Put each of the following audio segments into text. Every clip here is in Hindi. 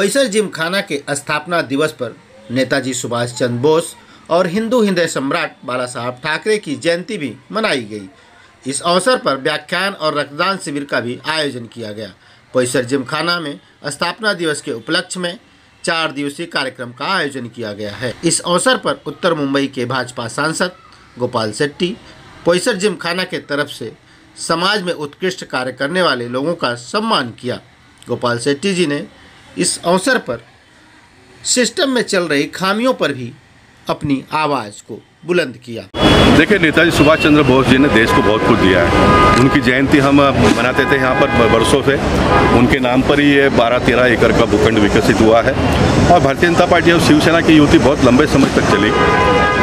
बोईसर जिमखाना के स्थापना दिवस पर नेताजी सुभाष चंद्र बोस और हिंदू हृदय सम्राट बाला साहब ठाकरे की जयंती भी मनाई गई। इस अवसर पर व्याख्यान और रक्तदान शिविर का भी आयोजन किया गया। बोईसर जिमखाना में स्थापना दिवस के उपलक्ष्य में चार दिवसीय कार्यक्रम का आयोजन किया गया है। इस अवसर पर उत्तर मुंबई के भाजपा सांसद गोपाल शेट्टी, बोईसर जिमखाना के तरफ़ से समाज में उत्कृष्ट कार्य करने वाले लोगों का सम्मान किया। गोपाल शेट्टी जी ने इस अवसर पर सिस्टम में चल रही खामियों पर भी अपनी आवाज़ को बुलंद किया। देखिए, नेताजी सुभाष चंद्र बोस जी ने देश को बहुत कुछ दिया है। उनकी जयंती हम मनाते थे यहाँ पर वर्षों से। उनके नाम पर ही ये बारह तेरह एकड़ का भूखंड विकसित हुआ है। और भारतीय जनता पार्टी और शिवसेना की युति बहुत लंबे समय तक चली।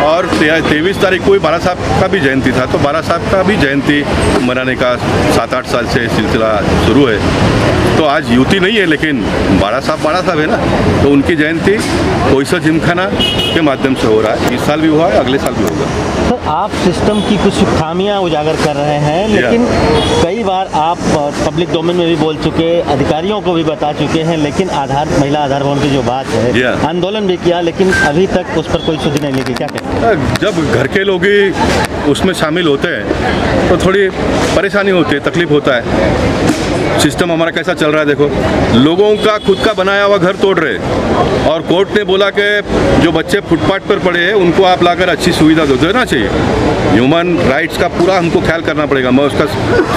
और तेईस तारीख को ही बाला साहब का भी जयंती था तो बाला साहब का भी जयंती मनाने का सात आठ साल से सिलसिला शुरू है। तो आज युति नहीं है लेकिन बाला साहब बाला साहब है ना तो उनकी जयंती कोईसा जिमखाना के माध्यम से हो रहा है। इस साल भी हुआ है अगले साल भी होगा। सर आप सिस्टम की कुछ खामियाँ उजागर कर रहे हैं लेकिन कई बार आप पब्लिक डोमेन में भी बोल चुके अधिकारियों को भी बता चुके हैं लेकिन आधार महिला आधार भवन की जो बात है आंदोलन भी किया लेकिन अभी तक उस पर कोई सुधि नहीं लेगी क्या कहते हैं? जब घर के लोग ही उसमें शामिल होते हैं तो थोड़ी परेशानी होती है, तकलीफ़ होता है। सिस्टम हमारा कैसा चल रहा है देखो। लोगों का खुद का बनाया हुआ घर तोड़ रहे और कोर्ट ने बोला कि जो बच्चे फुटपाथ पर पड़े हैं, उनको आप लाकर अच्छी सुविधा दो। देना चाहिए। ह्यूमन राइट्स का पूरा हमको ख्याल करना पड़ेगा। मैं उसका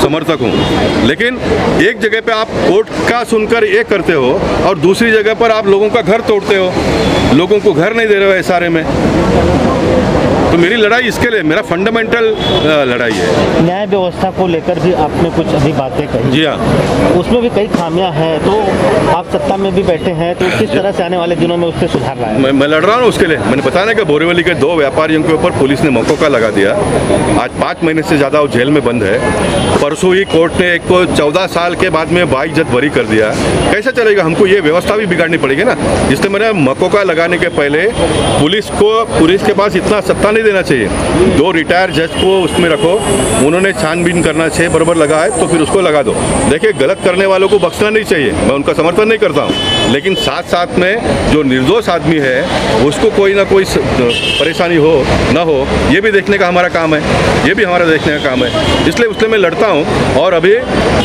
समर्थक हूँ। लेकिन एक जगह पे आप कोर्ट का सुनकर ये करते हो, और दूसरी जगह पर आप लोगों का घर तोड़ते हो। लोगों को घर नहीं दे रहे हो सारे में। Thank you. तो मेरी लड़ाई इसके लिए मेरा फंडामेंटल लड़ाई है। न्याय व्यवस्था को लेकर भी आपने कुछ अभी बातें कही। जी हाँ। उसमें भी कई खामियाँ हैं तो आप सत्ता में भी बैठे हैं तो किस तरह से आने वाले दिनों में उससे सुधार रहा है मैं, मैं लड़ रहा हूँ उसके लिए। मैंने बताया कि बोरेवली के दो व्यापारियों के ऊपर पुलिस ने मौकों का लगा दिया। आज पाँच महीने से ज़्यादा वो जेल में बंद है। परसों ही कोर्ट ने एक को चौदह साल के बाद में बाईस जद बरी कर दिया। कैसे चलेगा? हमको ये व्यवस्था भी बिगाड़नी पड़ेगी ना। इसलिए मैंने मकोका लगाने के पहले पुलिस को पुलिस के पास इतना सत्ता नहीं देना चाहिए। दो रिटायर जज को उसमें रखो। उन्होंने छानबीन करना चाहिए बराबर लगा है तो फिर उसको लगा दो। देखिए, गलत करने वालों को बख्शना नहीं चाहिए। मैं उनका समर्थन नहीं करता हूँ। लेकिन साथ साथ में जो निर्दोष आदमी है, उसको कोई ना कोई परेशानी हो, ना हो, ये भी देखने का हमारा काम है। ये भी हमारा देखने का काम है। इसलिए उसलिए मैं लड़ता हूँ। और अभी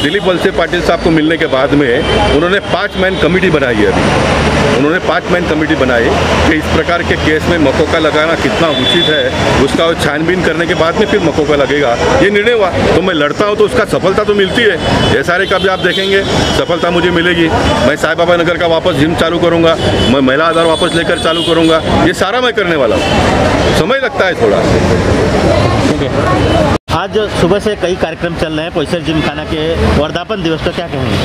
दिलीप वलसे पाटिल साहब को मिलने के बाद में उन्होंने पाँच मैन कमेटी बनाई है अभी। उन्होंने पाँच मैन कमेटी बनाई कि इस प्रकार के केस में मकोका लगाना कितना उचित है। उसका छानबीन करने के बाद में फिर मकोका लगेगा। ये निर्णय हुआ तो मैं लड़ता हूँ तो उसका सफलता तो मिलती है। ये सारे का भी आप देखेंगे, सफलता मुझे मिलेगी। मैं साई बाबा नगर का वापस जिम चालू करूँगा, मैं महिला आधार वापस लेकर चालू करूँगा। ये सारा मैं करने वाला हूँ। समय लगता है थोड़ा। आज सुबह से कई कार्यक्रम चल रहे हैं, पोइसर जिमखाना के वर्धापन दिवस पर क्या कहेंगे?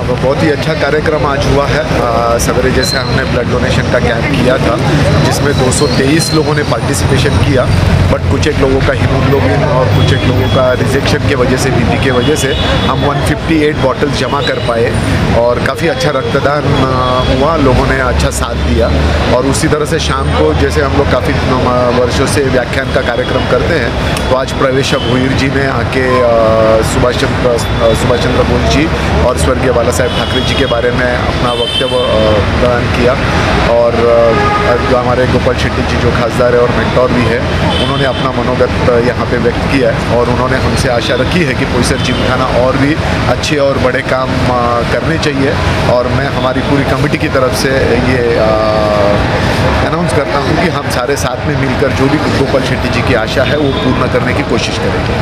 अब बहुत ही अच्छा कार्यक्रम आज हुआ है। सवेरे जैसे हमने ब्लड डोनेशन का कैंप किया था, जिसमें 223 लोगों ने पार्टिसिपेशन किया बट कुछ एक लोगों का हीमोग्लोबिन और कुछ एक लोगों का रिजेक्शन के वजह से बीपी के वजह से हम 158 बॉटल्स जमा कर पाए और काफ़ी अच्छा रक्तदान हुआ, लोगों ने अच्छा साथ दिया। और उसी तरह से शाम को जैसे हम लोग काफ़ी वर्षों से व्याख्यान का कार्यक्रम करते हैं तो आज प्रवेश भूईर जी ने, आके सुभाष चंद्र सुभाष चंद्र बोस जी और स्वर्गीय बाला साहेब ठाकरे जी के बारे में अपना वक्तव्य प्रदान किया। और जो हमारे गोपाल शेट्टी जी जो खासदार है और मेंटोर भी है, उन्होंने अपना मनोगत यहाँ पे व्यक्त किया है और उन्होंने हमसे आशा रखी है कि पोईसर जिमखाना और भी अच्छे और बड़े काम करने चाहिए। और मैं, हमारी पूरी कमेटी की तरफ़ से ये अनाउंस करता हूँ कि हम सारे साथ में मिलकर जो भी गोपाल शेट्टी जी की आशा है, वो पूर्ण करने की कोशिश करेंगे।